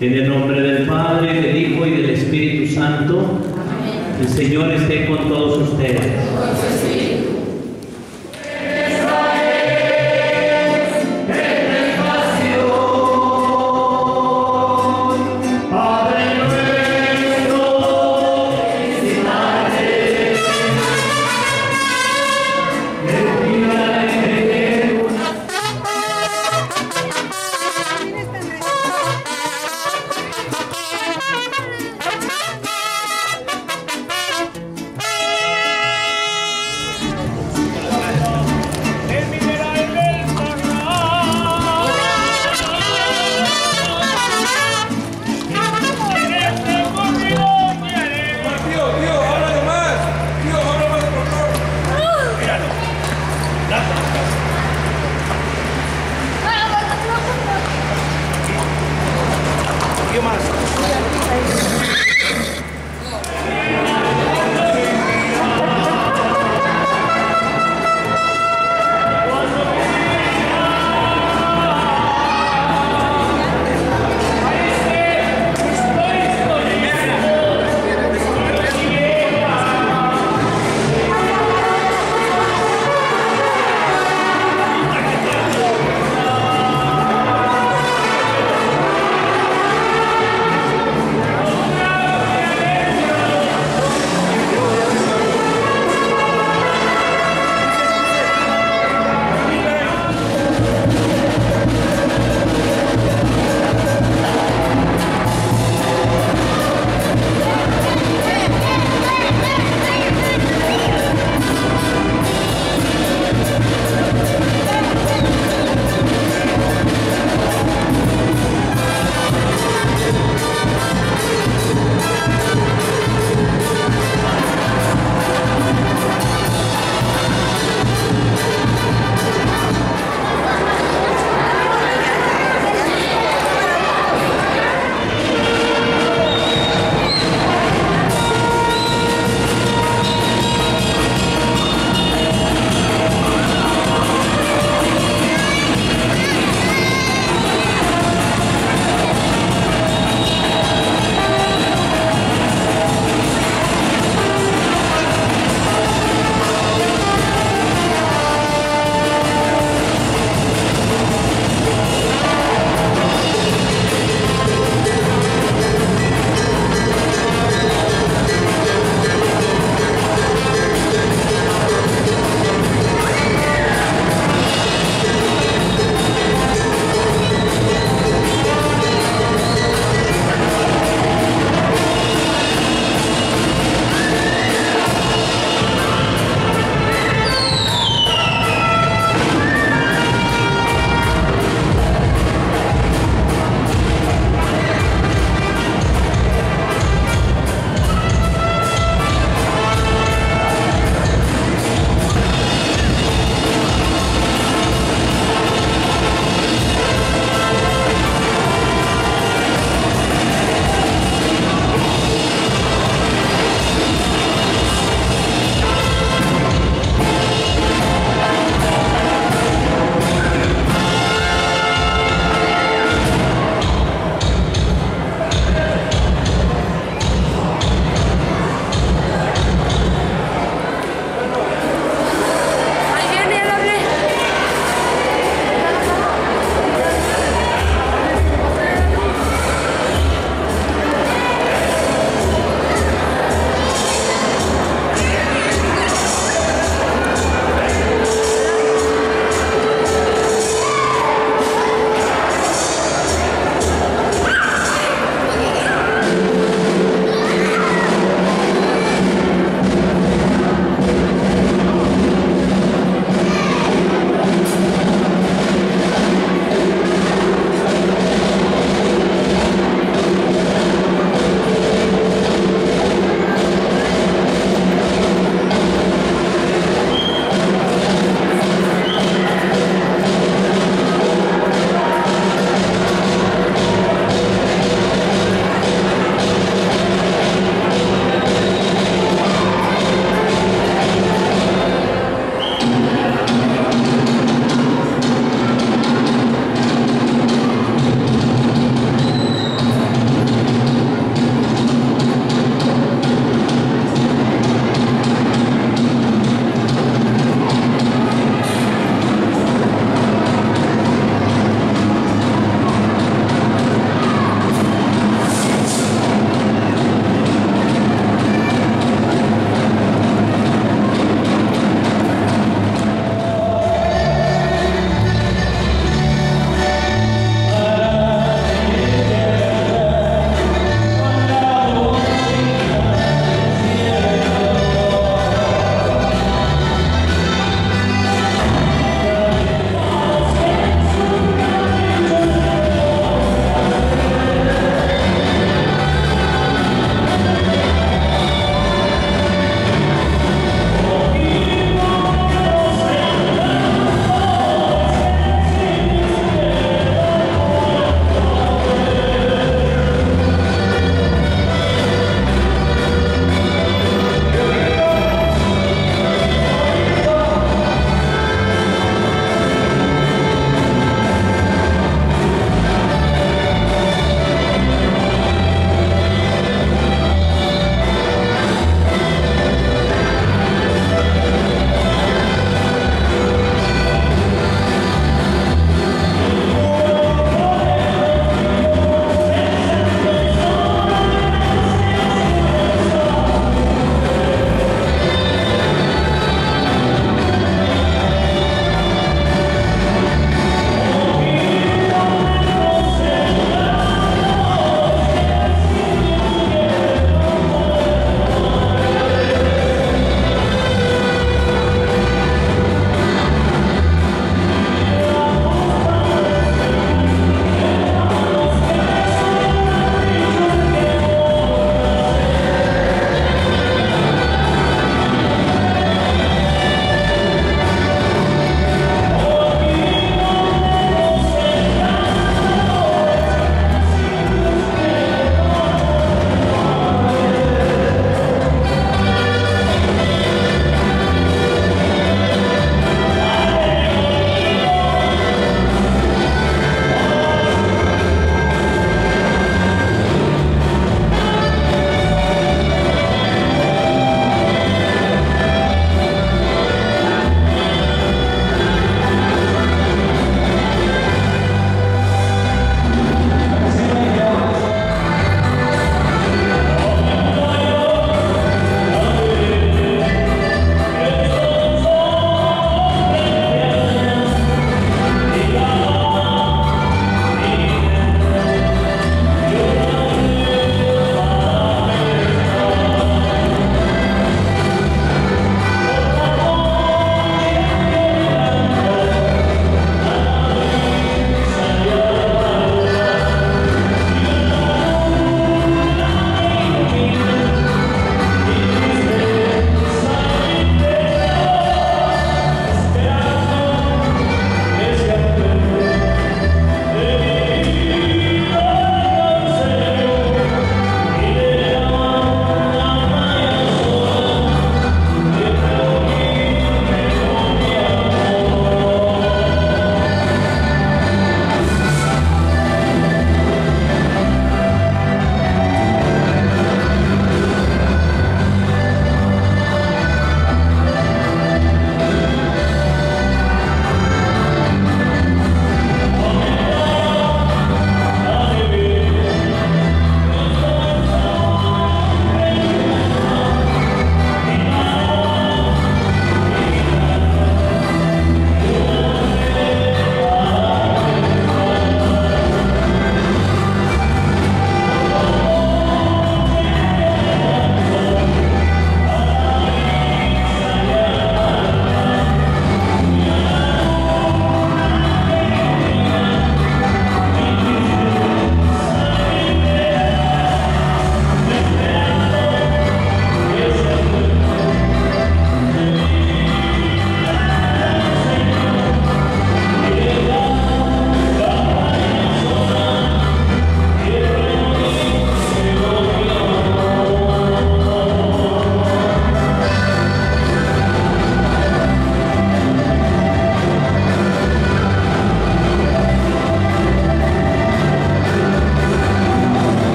En el nombre del Padre, del Hijo y del Espíritu Santo, el Señor esté con todos ustedes.